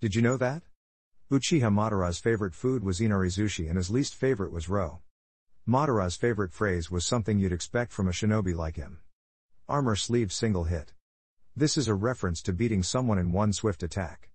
Did you know that? Uchiha Madara's favorite food was inari inarizushi and his least favorite was roe. Madara's favorite phrase was something you'd expect from a shinobi like him. Armor sleeve single hit. This is a reference to beating someone in one swift attack.